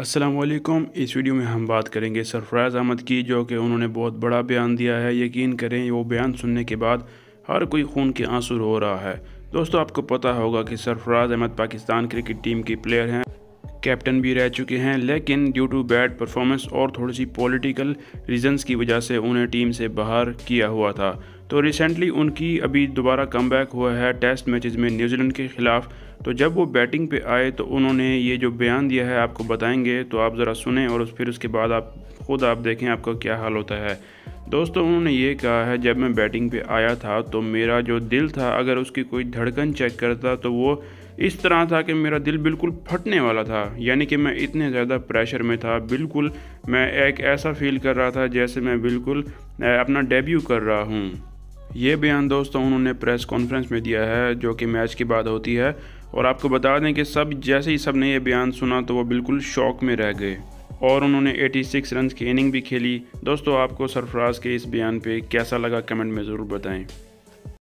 असलम इस वीडियो में हम बात करेंगे सरफराज अहमद की, जो कि उन्होंने बहुत बड़ा बयान दिया है। यकीन करें, वो बयान सुनने के बाद हर कोई खून के आँसू रो रहा है। दोस्तों, आपको पता होगा कि सरफराज अहमद पाकिस्तान क्रिकेट टीम के प्लेयर हैं, कैप्टन भी रह चुके हैं, लेकिन ड्यू टू बैड परफॉर्मेंस और थोड़ी सी पॉलिटिकल रीजंस की वजह से उन्हें टीम से बाहर किया हुआ था। तो रिसेंटली उनकी अभी दोबारा कम हुआ है टेस्ट मैचेस में न्यूजीलैंड के ख़िलाफ़। तो जब वो बैटिंग पे आए तो उन्होंने ये जो बयान दिया है, आपको बताएँगे तो आप ज़रा सुने और फिर उसके बाद आप ख़ुद आप देखें आपका क्या हाल होता है। दोस्तों, उन्होंने ये कहा है, जब मैं बैटिंग पे आया था तो मेरा जो दिल था, अगर उसकी कोई धड़कन चेक करता तो वो इस तरह था कि मेरा दिल बिल्कुल फटने वाला था। यानी कि मैं इतने ज़्यादा प्रेशर में था, बिल्कुल मैं एक ऐसा फील कर रहा था, जैसे मैं बिल्कुल अपना डेब्यू कर रहा हूँ। ये बयान दोस्तों उन्होंने प्रेस कॉन्फ्रेंस में दिया है, जो कि मैच की बात होती है। और आपको बता दें कि सब, जैसे ही सबने यह बयान सुना तो वो बिल्कुल शौक में रह गए। और उन्होंने 86 रन की इनिंग भी खेली। दोस्तों, आपको सरफराज के इस बयान पे कैसा लगा कमेंट में ज़रूर बताएँ।